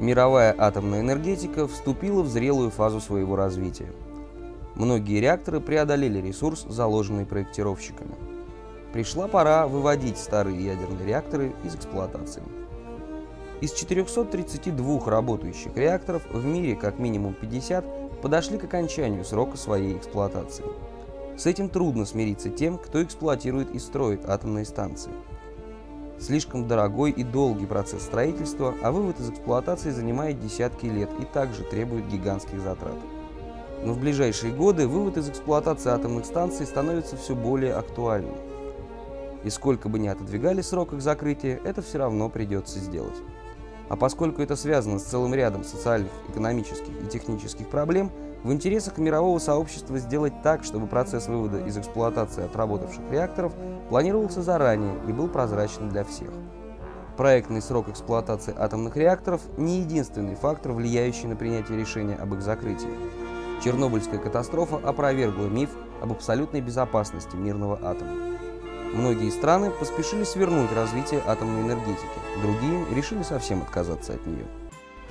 мировая атомная энергетика вступила в зрелую фазу своего развития. Многие реакторы преодолели ресурс, заложенный проектировщиками. Пришла пора выводить старые ядерные реакторы из эксплуатации. Из 432 работающих реакторов в мире как минимум 50 подошли к окончанию срока своей эксплуатации. С этим трудно смириться тем, кто эксплуатирует и строит атомные станции. Слишком дорогой и долгий процесс строительства, а вывод из эксплуатации занимает десятки лет и также требует гигантских затрат. Но в ближайшие годы вывод из эксплуатации атомных станций становится все более актуальным. И сколько бы ни отодвигали срок их закрытия, это все равно придется сделать. А поскольку это связано с целым рядом социальных, экономических и технических проблем, в интересах мирового сообщества сделать так, чтобы процесс вывода из эксплуатации отработавших реакторов планировался заранее и был прозрачным для всех. Проектный срок эксплуатации атомных реакторов – не единственный фактор, влияющий на принятие решения об их закрытии. Чернобыльская катастрофа опровергла миф об абсолютной безопасности мирного атома. Многие страны поспешили свернуть развитие атомной энергетики, другие решили совсем отказаться от нее.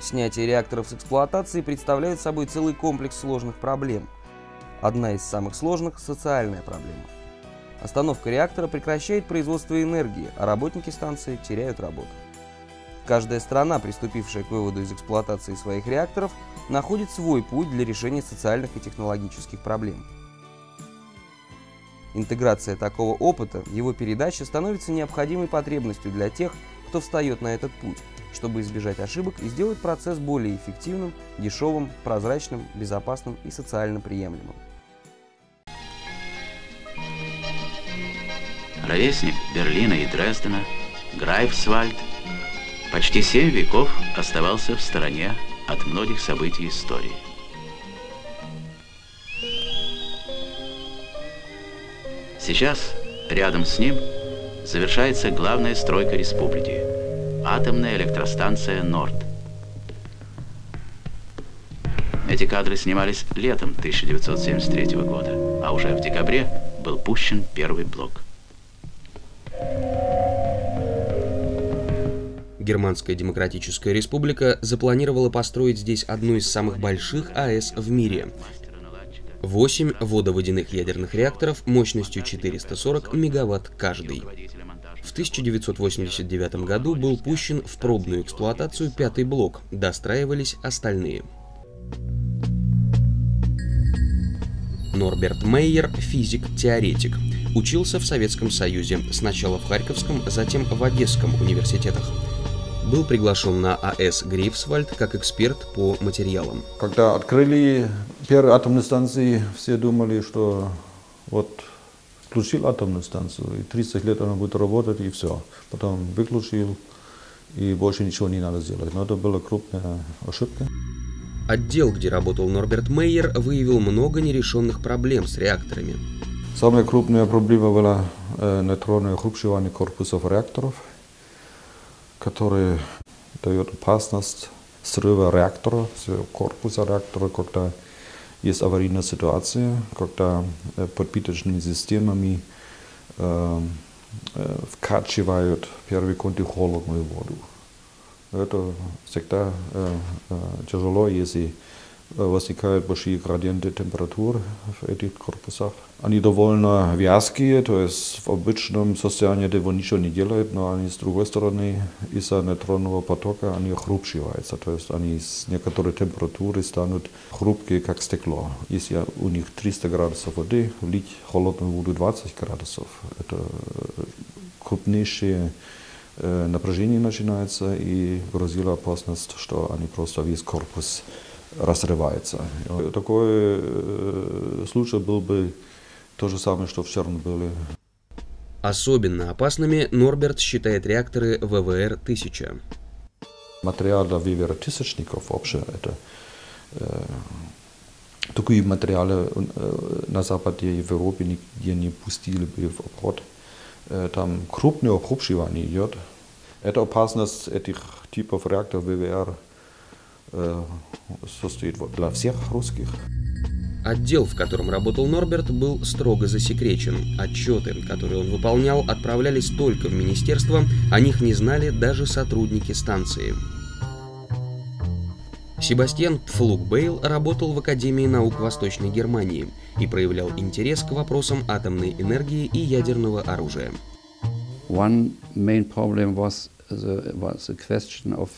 Снятие реакторов с эксплуатации представляет собой целый комплекс сложных проблем. Одна из самых сложных – социальная проблема. Остановка реактора прекращает производство энергии, а работники станции теряют работу. Каждая страна, приступившая к выводу из эксплуатации своих реакторов, находит свой путь для решения социальных и технологических проблем – Интеграция такого опыта, его передача становится необходимой потребностью для тех, кто встает на этот путь, чтобы избежать ошибок и сделать процесс более эффективным, дешевым, прозрачным, безопасным и социально приемлемым. Ровесник Берлина и Дрездена, Грайфсвальд, почти семь веков оставался в стороне от многих событий истории. Сейчас рядом с ним завершается главная стройка республики – атомная электростанция «Норд». Эти кадры снимались летом 1973 года, а уже в декабре был пущен первый блок. Германская Демократическая Республика запланировала построить здесь одну из самых больших АЭС в мире 8 водоводяных ядерных реакторов мощностью 440 мегаватт каждый. В 1989 году был пущен в пробную эксплуатацию пятый блок, достраивались остальные. Норберт Мейер – физик-теоретик. Учился в Советском Союзе, сначала в Харьковском, затем в Одесском университетах был приглашен на АЭС Грейфсвальд как эксперт по материалам. Когда открыли первые атомные станции, все думали, что вот включил атомную станцию, и 30 лет она будет работать, и все. Потом выключил, и больше ничего не надо сделать. Но это была крупная ошибка. Отдел, где работал Норберт Мейер, выявил много нерешенных проблем с реакторами. Самая крупная проблема была э, нейтронное охрупчивание корпусов реакторов – который дает опасность срыва реактора, корпуса реактора, когда есть аварийная ситуация, когда подпиточными системами э, вкачивают первый конты холодную воду. Это всегда э, тяжело, если возникают большие градиенты температур в этих корпусах. Они довольно вязкие, то есть в обычном состоянии его ничего не делают, но они с другой стороны из-за нейтронного потока они хрупчиваются, то есть они с некоторой температуры станут хрупкие, как стекло. Если у них 300 градусов воды, влить холодную воду 20 градусов, это крупнейшее напряжение начинается и грозила опасность, что они просто весь корпус разрывается. Такой э, случай был бы то же самое, что в Чернобыле. Особенно опасными Норберт считает реакторы ВВР-1000. Материал для ВВР-1000 вообще это э, такие материалы э, на Западе и в Европе нигде не пустили бы в обход. Э, там крупное обрубшивание идет. Это опасность этих типов реакторов ВВР состоит для всех русских. Отдел, в котором работал Норберт, был строго засекречен. Отчеты, которые он выполнял, отправлялись только в министерство, о них не знали даже сотрудники станции. Себастьян Пфлугбейл работал в Академии наук Восточной Германии и проявлял интерес к вопросам атомной энергии и ядерного оружия. One main problem was the, was the question of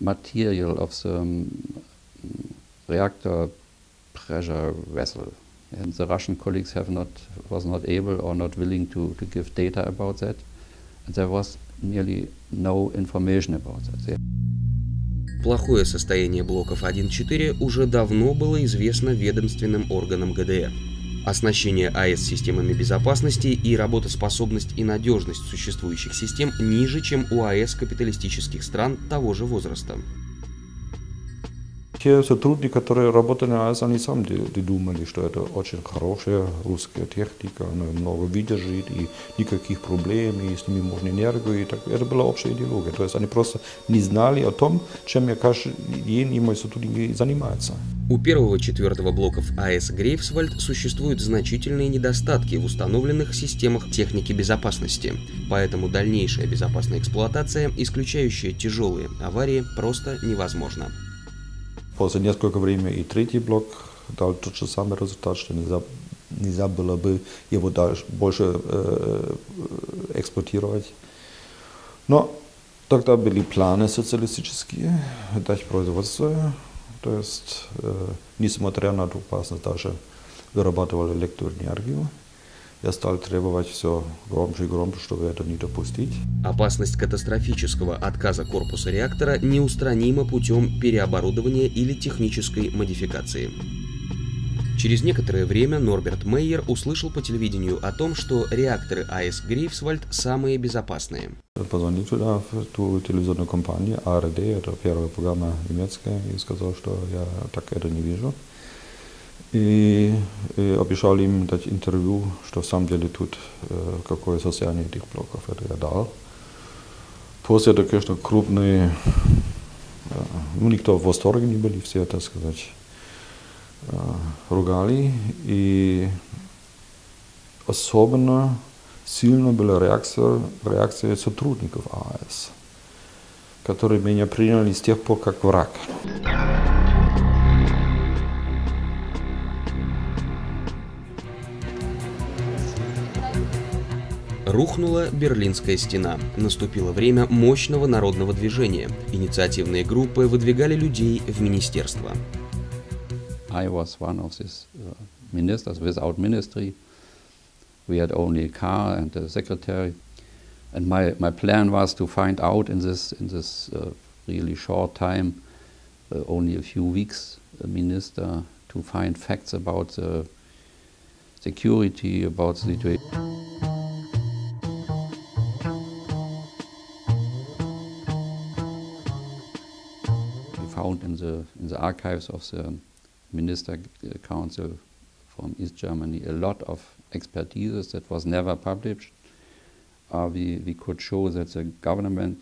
material of the um, reactor pressure vessel. And the Russian colleagues have not, was not able or not willing to, to give data about that. And there was nearly no information about that. Плохое состояние блоков 1.4 уже давно было известно ведомственным органам ГДР. Оснащение АЭС системами безопасности и работоспособность и надежность существующих систем ниже, чем у АЭС капиталистических стран того же возраста. Те сотрудники, которые работали на АЭС, они сами думали, что это очень хорошая русская техника, она много выдержит и никаких проблем, и с ними можно энергию. И так, это была общая идеология. То есть они просто не знали о том, чем я каждый день и мои сотрудники занимаются. У первого-четвертого блоков АЭС Грейфсвальд существуют значительные недостатки в установленных системах техники безопасности, поэтому дальнейшая безопасная эксплуатация, исключающая тяжелые аварии, просто невозможна. После несколько времени и третий блок дал тот же самый результат, что нельзя, нельзя было бы его дальше, больше э, эксплуатировать. Но тогда были планы социалистические, дать производство, то есть, э, несмотря на эту опасность, даже вырабатывали электроэнергию. Я стал требовать все громче и громче, чтобы это не допустить. Опасность катастрофического отказа корпуса реактора неустранима путем переоборудования или технической модификации. Через некоторое время Норберт Мейер услышал по телевидению о том, что реакторы АЭС Грейфсвальд самые безопасные. Позвонил туда, в ту телевизионную компанию АРД, это первая программа немецкая, и сказал, что я так это не вижу. И, и обещал им дать интервью, что в самом деле тут э, какое состояние этих блоков это я дал. После это, конечно, крупные, э, ну, никто в восторге не были, все, так сказать, э, ругали. И особенно сильно была реакция, реакция сотрудников АЭС, которые меня приняли с тех пор как враг. Рухнула Берлинская стена. Наступило время мощного народного движения. Инициативные группы выдвигали людей в министерство. I was one of these uh, ministers without ministry. We had only a car and a secretary. And my, my plan was to find out in this, in this uh, really short time, uh, only a few weeks, a minister, to find facts about the security, about the situation. Found in the, in the archives of the Minister Council from East Germany a lot of expertise that was never published. Uh, we, we could show that the government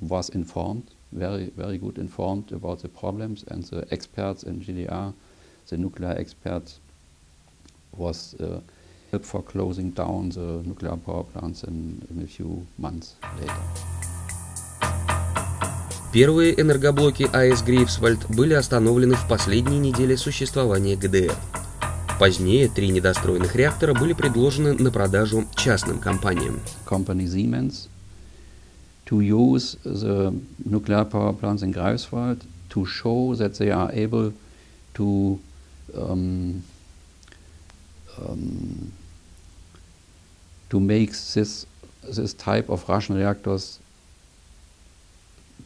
was informed, very, very good informed about the problems, and the experts in GDR, the nuclear experts, was uh, help for closing down the nuclear power plants in, in a few months later. Первые энергоблоки АЭС Грейфсвальд были остановлены в последние недели существования ГДР. Позднее три недостроенных реактора были предложены на продажу частным компаниям. Company Siemens to use the nuclear power plants in Greifswald to show that they are able to um, um, to make this this type of Russian reactors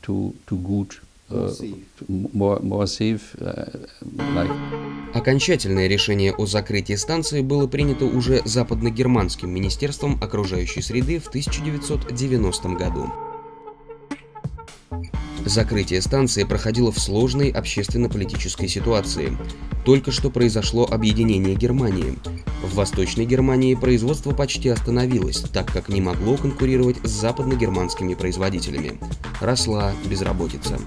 too, too good safe, like. Окончательное решение о закрытии станции было принято уже западногерманским министерством окружающей среды в 1990 году. Закрытие станции проходило в сложной общественно-политической ситуации. Только что произошло объединение Германии. В Восточной Германии производство почти остановилось, так как не могло конкурировать с западногерманскими производителями. Росла безработица.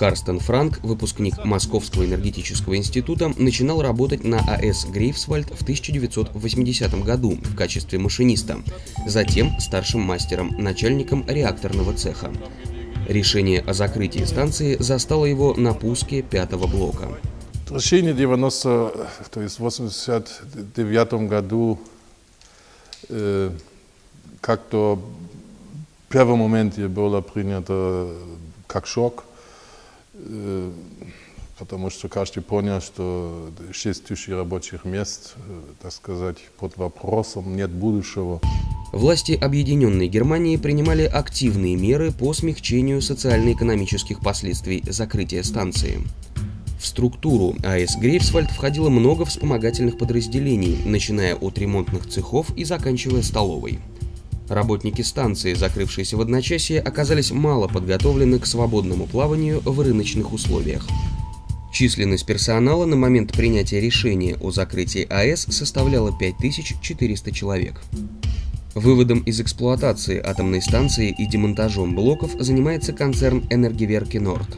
Карстен Франк, выпускник Московского энергетического института, начинал работать на АЭС Грейфсвальд в 1980 году в качестве машиниста, затем старшим мастером, начальником реакторного цеха. Решение о закрытии станции застало его на пуске пятого блока. Решение 90, то есть в 89 году э, как-то в первом моменте было принято как шок, э, потому что каждый понял, что 6 тысяч рабочих мест, э, так сказать, под вопросом, нет будущего. Власти Объединенной Германии принимали активные меры по смягчению социально-экономических последствий закрытия станции. В структуру АЭС Грейфсвальд входило много вспомогательных подразделений, начиная от ремонтных цехов и заканчивая столовой. Работники станции, закрывшиеся в одночасье, оказались мало подготовлены к свободному плаванию в рыночных условиях. Численность персонала на момент принятия решения о закрытии АЭС составляла 5400 человек. Выводом из эксплуатации атомной станции и демонтажом блоков занимается концерн «Энергиверки Норд»,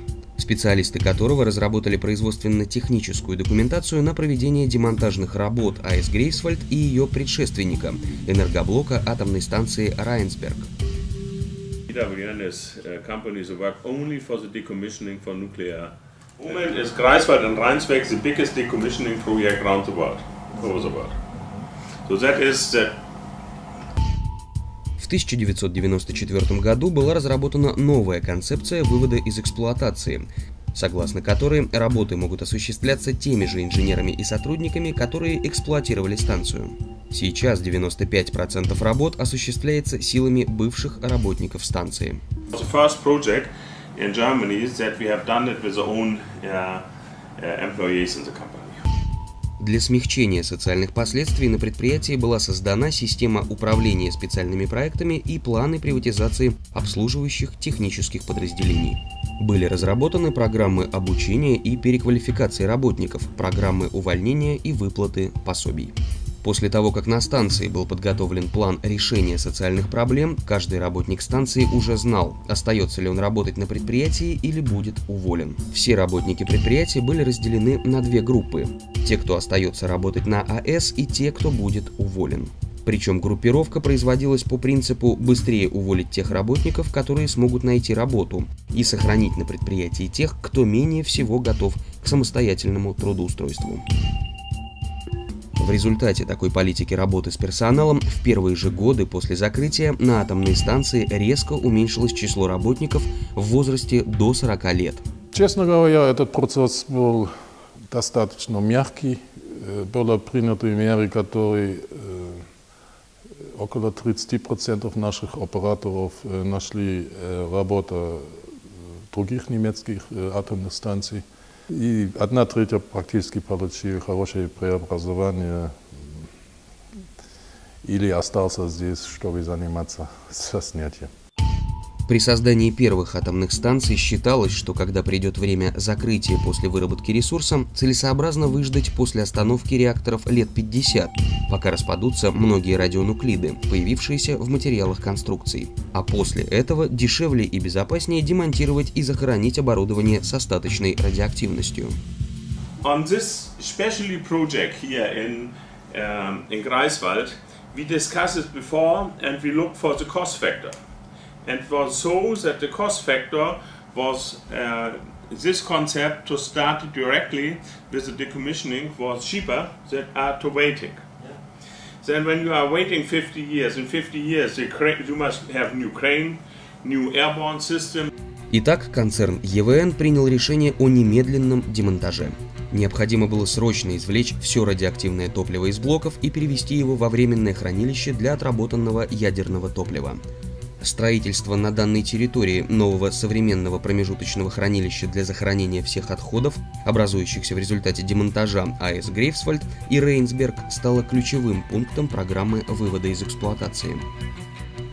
специалисты которого разработали производственно-техническую документацию на проведение демонтажных работ АЭС Грейсвальд и ее предшественника – энергоблока атомной станции Райнсберг. Uh, companies who work only for the decommissioning for nuclear. Moment is Greifswald and Rheinsberg the biggest decommissioning project around the world, over the world. So that is the 1994 году была разработана новая концепция вывода из эксплуатации, согласно которой работы могут осуществляться теми же инженерами и сотрудниками, которые эксплуатировали станцию. Сейчас 95% работ осуществляется силами бывших работников станции. In Germany is that we have done it with our own uh, uh, employees in the company. Для смягчения социальных последствий на предприятии была создана система управления специальными проектами и планы приватизации обслуживающих технических подразделений. Были разработаны программы обучения и переквалификации работников, программы увольнения и выплаты пособий. После того, как на станции был подготовлен план решения социальных проблем, каждый работник станции уже знал, остается ли он работать на предприятии или будет уволен. Все работники предприятия были разделены на две группы. Те, кто остается работать на АЭС и те, кто будет уволен. Причем группировка производилась по принципу быстрее уволить тех работников, которые смогут найти работу, и сохранить на предприятии тех, кто менее всего готов к самостоятельному трудоустройству. В результате такой политики работы с персоналом в первые же годы после закрытия на атомной станции резко уменьшилось число работников в возрасте до 40 лет. Честно говоря, этот процесс был достаточно мягкий. Было принято меры, которые около 30% наших операторов нашли работу других немецких атомных станциях. И одна третья практически получили хорошее преобразование или остался здесь, чтобы заниматься со снятием. При создании первых атомных станций считалось, что когда придет время закрытия после выработки ресурса, целесообразно выждать после остановки реакторов лет 50, пока распадутся многие радионуклиды, появившиеся в материалах конструкций. А после этого дешевле и безопаснее демонтировать и захоронить оборудование с остаточной радиоактивностью. On this specially project here in, um, in Greifswald, we discussed it before and we looked for the cost factor. And was so that the cost factor was uh, this concept to start directly with the decommissioning was cheaper than after waiting. Yeah. Then when you are waiting 50 years, in 50 years you must have new crane, new airborne system. Итак, концерн ЕВН принял решение о немедленном демонтаже. Необходимо было срочно извлечь все радиоактивное топливо из блоков и перевести его во временное хранилище для отработанного ядерного топлива. Строительство на данной территории нового современного промежуточного хранилища для захоронения всех отходов, образующихся в результате демонтажа АЭС Грейфсвальд и Рейнсберг, стало ключевым пунктом программы вывода из эксплуатации.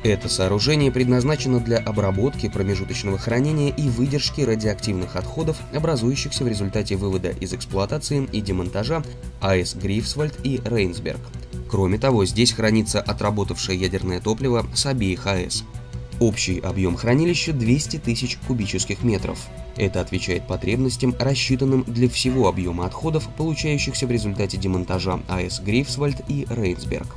Это сооружение предназначено для обработки промежуточного хранения и выдержки радиоактивных отходов, образующихся в результате вывода из эксплуатации и демонтажа АЭС Грифсвальд и Рейнсберг. Кроме того, здесь хранится отработавшее ядерное топливо с обеих АЭС. Общий объем хранилища 200 тысяч кубических метров. Это отвечает потребностям, рассчитанным для всего объема отходов, получающихся в результате демонтажа АЭС Грейфсвальд и Рейнсберг.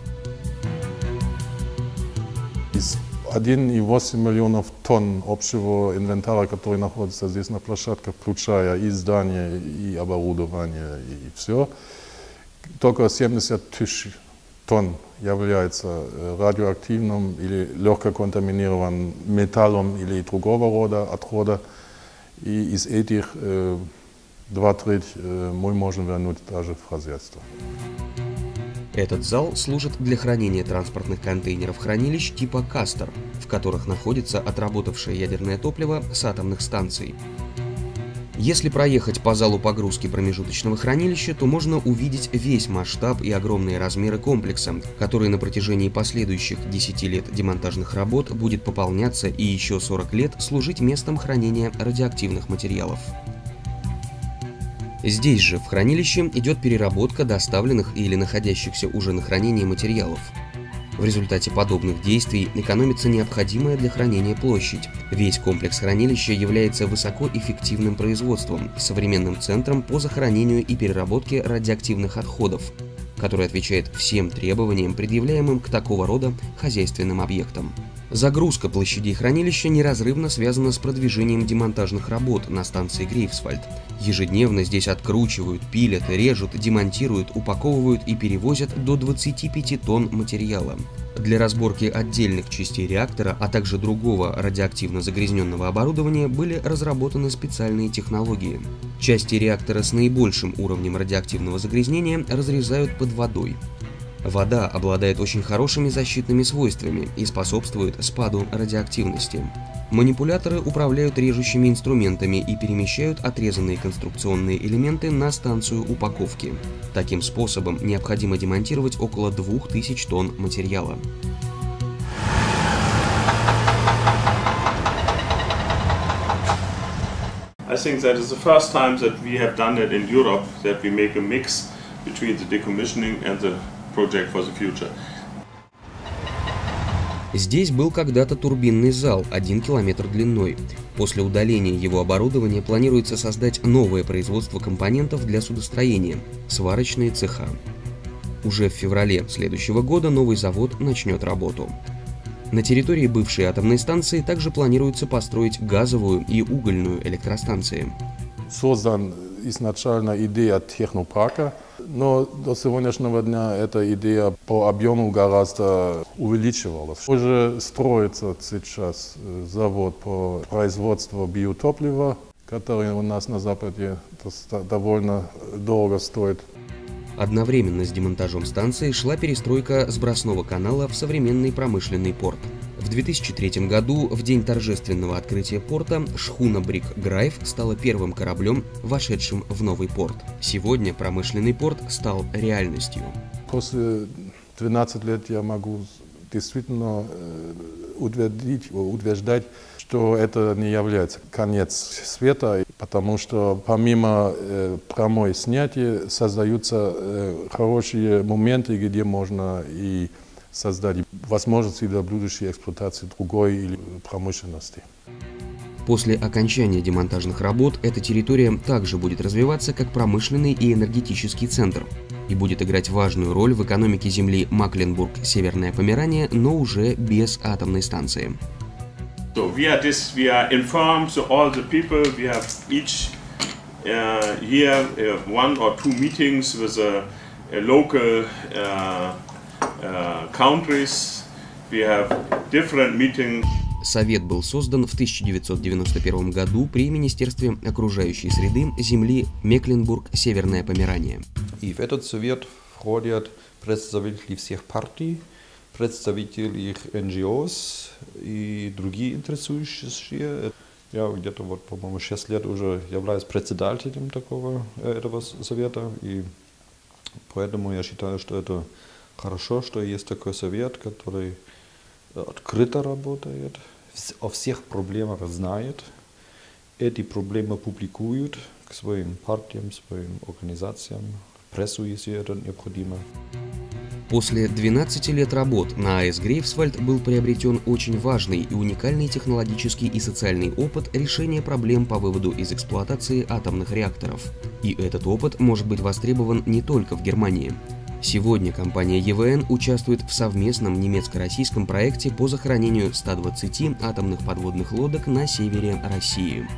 Из 1,8 миллионов тонн общего инвентаря, который находится здесь на площадке, включая и здание, и оборудование, и все, только 70 тысяч тонн является э, радиоактивным или легко контаминированным металлом или другого рода отхода. И из этих э, два трети э, мы можем вернуть даже в хозяйство. Этот зал служит для хранения транспортных контейнеров хранилищ типа «Кастер», в которых находится отработавшее ядерное топливо с атомных станций. Если проехать по залу погрузки промежуточного хранилища, то можно увидеть весь масштаб и огромные размеры комплекса, который на протяжении последующих 10 лет демонтажных работ будет пополняться и еще 40 лет служить местом хранения радиоактивных материалов. Здесь же, в хранилище, идет переработка доставленных или находящихся уже на хранении материалов – в результате подобных действий экономится необходимая для хранения площадь. Весь комплекс хранилища является высокоэффективным производством, современным центром по захоронению и переработке радиоактивных отходов, который отвечает всем требованиям, предъявляемым к такого рода хозяйственным объектам. Загрузка площадей хранилища неразрывно связана с продвижением демонтажных работ на станции Грейфсвальд. Ежедневно здесь откручивают, пилят, режут, демонтируют, упаковывают и перевозят до 25 тонн материала. Для разборки отдельных частей реактора, а также другого радиоактивно загрязненного оборудования были разработаны специальные технологии. Части реактора с наибольшим уровнем радиоактивного загрязнения разрезают под водой. Вода обладает очень хорошими защитными свойствами и способствует спаду радиоактивности. Манипуляторы управляют режущими инструментами и перемещают отрезанные конструкционные элементы на станцию упаковки. Таким способом необходимо демонтировать около 2000 тонн материала. I think that is the first time that we have done it in Europe, that we make a mix between the decommissioning and the project for the future. Здесь был когда-то турбинный зал, 1 километр длиной. После удаления его оборудования планируется создать новое производство компонентов для судостроения – сварочные цеха. Уже в феврале следующего года новый завод начнет работу. На территории бывшей атомной станции также планируется построить газовую и угольную электростанции. Создан изначально идея технопарка – но до сегодняшнего дня эта идея по объему гораздо увеличивалась. Уже строится сейчас э, завод по производству биотоплива, который у нас на Западе довольно дорого стоит. Одновременно с демонтажом станции шла перестройка сбросного канала в современный промышленный порт. В 2003 году, в день торжественного открытия порта, шхуна Брик Грайв стала первым кораблем, вошедшим в новый порт. Сегодня промышленный порт стал реальностью. После 12 лет я могу действительно э, утвердить, утверждать, что это не является конец света, потому что помимо э, прямой снятия создаются э, хорошие моменты, где можно и создать возможности для будущей эксплуатации другой или промышленности. После окончания демонтажных работ эта территория также будет развиваться как промышленный и энергетический центр и будет играть важную роль в экономике земли Макленбург-Северная Померания, но уже без атомной станции. So we are this, we are informed, so all the people, we have each uh, year uh, one or two meetings with a, a local uh, countries. We have different meetings. Совет был создан в 1991 году при Министерстве окружающей среды земли Мекленбург-Северная Померания. И в этот совет входят представители всех партий, представители NGOs и другие интересующие. Я где-то вот, по-моему, 6 лет уже являюсь председателем такого этого совета, и поэтому я считаю, что это Хорошо, что есть такой совет, который э, открыто работает, о всех проблемах знает, эти проблемы публикуют к своим партиям, своим организациям, прессу, если это необходимо. После 12 лет работ на АЭС Грейвсвальд был приобретен очень важный и уникальный технологический и социальный опыт решения проблем по выводу из эксплуатации атомных реакторов. И этот опыт может быть востребован не только в Германии. Сегодня компания ЕВН участвует в совместном немецко-российском проекте по захоронению 120 атомных подводных лодок на севере России.